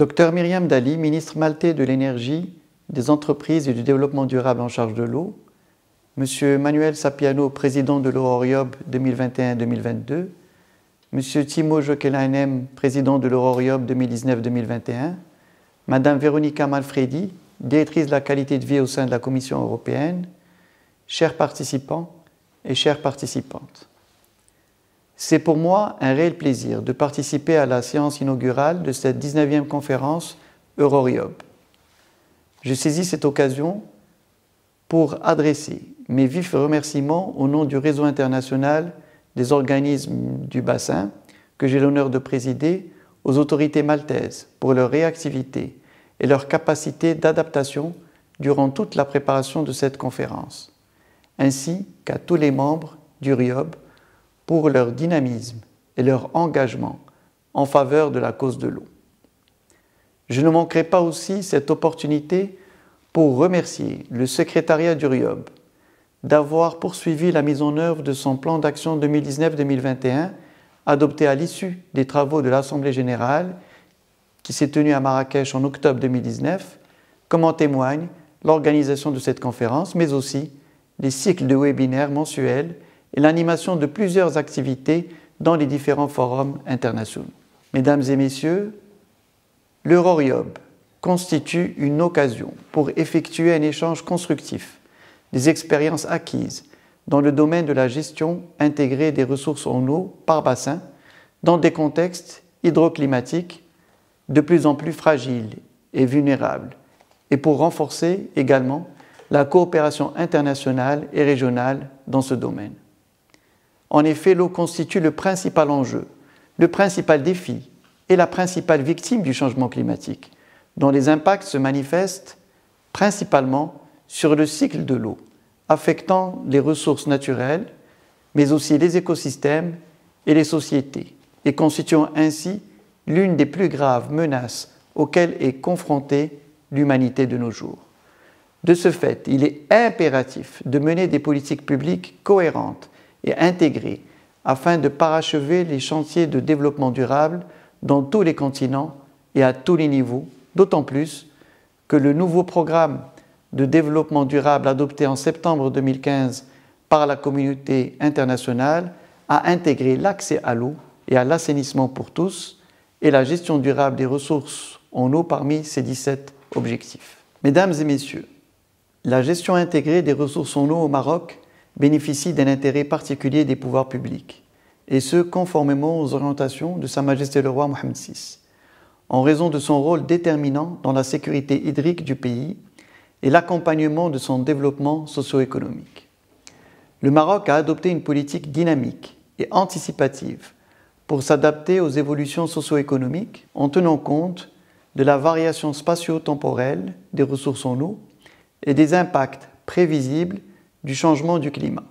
Docteur Myriam Dali, ministre maltais de l'énergie, des entreprises et du développement durable en charge de l'eau. Monsieur Manuel Sapiano, président de l'Euroriob 2021-2022. Monsieur Timo Jokelainem, président de l'Euroriob 2019-2021. Madame Véronica Malfredi, directrice de la qualité de vie au sein de la Commission européenne. Chers participants et chères participantes. C'est pour moi un réel plaisir de participer à la séance inaugurale de cette 19e conférence Euroriob. Je saisis cette occasion pour adresser mes vifs remerciements au nom du réseau international des organismes du bassin que j'ai l'honneur de présider aux autorités maltaises pour leur réactivité et leur capacité d'adaptation durant toute la préparation de cette conférence, ainsi qu'à tous les membres du RIOB pour leur dynamisme et leur engagement en faveur de la cause de l'eau. Je ne manquerai pas aussi cette opportunité pour remercier le secrétariat du RIOB d'avoir poursuivi la mise en œuvre de son plan d'action 2019-2021 adopté à l'issue des travaux de l'Assemblée générale qui s'est tenue à Marrakech en octobre 2019, comme en témoigne l'organisation de cette conférence, mais aussi les cycles de webinaires mensuels et l'animation de plusieurs activités dans les différents forums internationaux. Mesdames et messieurs, l'Euroriob constitue une occasion pour effectuer un échange constructif des expériences acquises dans le domaine de la gestion intégrée des ressources en eau par bassin dans des contextes hydroclimatiques de plus en plus fragiles et vulnérables et pour renforcer également la coopération internationale et régionale dans ce domaine. En effet, l'eau constitue le principal enjeu, le principal défi et la principale victime du changement climatique, dont les impacts se manifestent principalement sur le cycle de l'eau, affectant les ressources naturelles, mais aussi les écosystèmes et les sociétés, et constituant ainsi l'une des plus graves menaces auxquelles est confrontée l'humanité de nos jours. De ce fait, il est impératif de mener des politiques publiques cohérentes et intégrée afin de parachever les chantiers de développement durable dans tous les continents et à tous les niveaux, d'autant plus que le nouveau programme de développement durable adopté en septembre 2015 par la communauté internationale a intégré l'accès à l'eau et à l'assainissement pour tous et la gestion durable des ressources en eau parmi ces 17 objectifs. Mesdames et messieurs, la gestion intégrée des ressources en eau au Maroc bénéficie d'un intérêt particulier des pouvoirs publics, et ce conformément aux orientations de Sa Majesté le roi Mohamed VI, en raison de son rôle déterminant dans la sécurité hydrique du pays et l'accompagnement de son développement socio-économique. Le Maroc a adopté une politique dynamique et anticipative pour s'adapter aux évolutions socio-économiques en tenant compte de la variation spatio-temporelle des ressources en eau et des impacts prévisibles du changement du climat.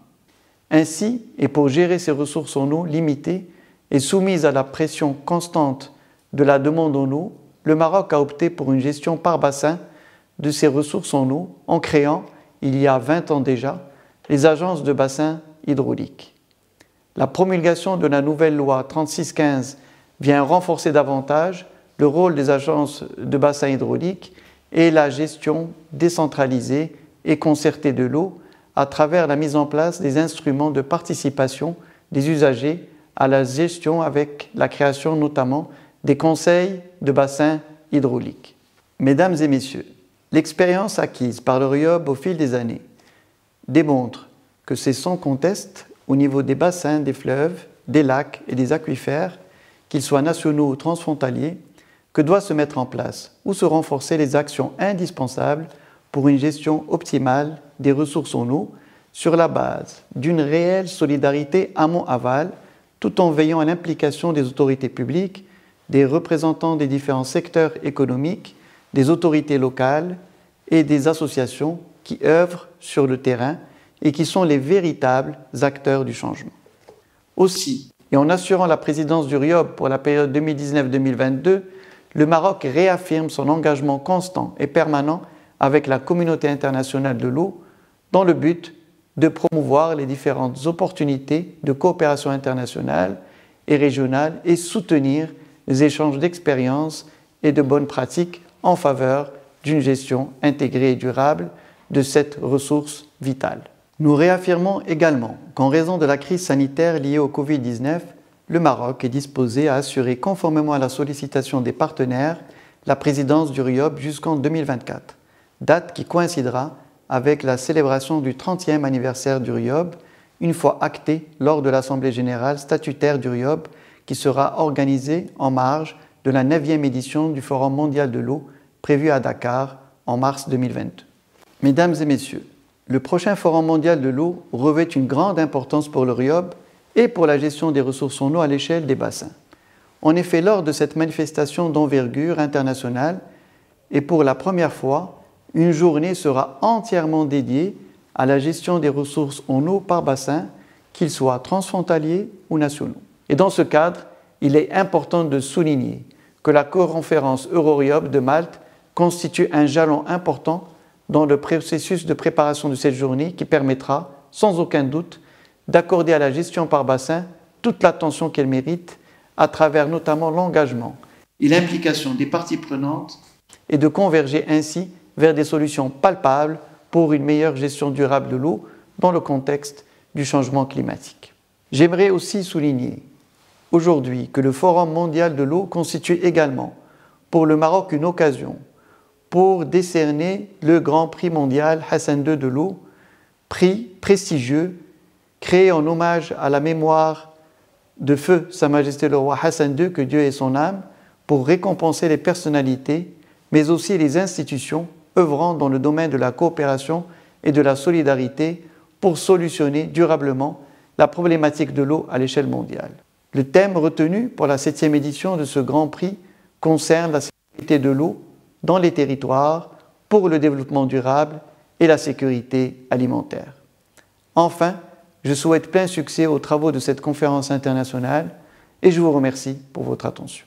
Ainsi, et pour gérer ces ressources en eau limitées et soumises à la pression constante de la demande en eau, le Maroc a opté pour une gestion par bassin de ces ressources en eau en créant, il y a 20 ans déjà, les agences de bassin hydrauliques. La promulgation de la nouvelle loi 3615 vient renforcer davantage le rôle des agences de bassin hydrauliques et la gestion décentralisée et concertée de l'eau à travers la mise en place des instruments de participation des usagers à la gestion avec la création notamment des conseils de bassins hydrauliques. Mesdames et messieurs, l'expérience acquise par le RIOB au fil des années démontre que c'est sans conteste au niveau des bassins, des fleuves, des lacs et des aquifères, qu'ils soient nationaux ou transfrontaliers, que doit se mettre en place ou se renforcer les actions indispensables pour une gestion optimale des ressources en eau sur la base d'une réelle solidarité amont-aval, tout en veillant à l'implication des autorités publiques, des représentants des différents secteurs économiques, des autorités locales et des associations qui œuvrent sur le terrain et qui sont les véritables acteurs du changement. Aussi, et en assurant la présidence du RIOB pour la période 2019-2022, le Maroc réaffirme son engagement constant et permanent avec la communauté internationale de l'eau dans le but de promouvoir les différentes opportunités de coopération internationale et régionale et soutenir les échanges d'expériences et de bonnes pratiques en faveur d'une gestion intégrée et durable de cette ressource vitale. Nous réaffirmons également qu'en raison de la crise sanitaire liée au Covid-19, le Maroc est disposé à assurer, conformément à la sollicitation des partenaires, la présidence du RIOB jusqu'en 2024, date qui coïncidera avec la célébration du 30e anniversaire du RIOB, une fois actée lors de l'Assemblée générale statutaire du RIOB qui sera organisée en marge de la 9e édition du Forum mondial de l'eau prévu à Dakar en mars 2022. Mesdames et messieurs, le prochain Forum mondial de l'eau revêt une grande importance pour le RIOB et pour la gestion des ressources en eau à l'échelle des bassins. En effet, lors de cette manifestation d'envergure internationale, et pour la première fois, une journée sera entièrement dédiée à la gestion des ressources en eau par bassin, qu'ils soient transfrontaliers ou nationaux. Et dans ce cadre, il est important de souligner que la conférence Euroriob de Malte constitue un jalon important dans le processus de préparation de cette journée qui permettra, sans aucun doute, d'accorder à la gestion par bassin toute l'attention qu'elle mérite à travers notamment l'engagement et l'implication des parties prenantes et de converger ainsi vers des solutions palpables pour une meilleure gestion durable de l'eau dans le contexte du changement climatique. J'aimerais aussi souligner aujourd'hui que le Forum mondial de l'eau constitue également pour le Maroc une occasion pour décerner le Grand Prix mondial Hassan II de l'eau, prix prestigieux créé en hommage à la mémoire de feu Sa Majesté le roi Hassan II, que Dieu ait son âme, pour récompenser les personnalités, mais aussi les institutions œuvrant dans le domaine de la coopération et de la solidarité pour solutionner durablement la problématique de l'eau à l'échelle mondiale. Le thème retenu pour la septième édition de ce Grand Prix concerne la sécurité de l'eau dans les territoires pour le développement durable et la sécurité alimentaire. Enfin, je souhaite plein succès aux travaux de cette conférence internationale et je vous remercie pour votre attention.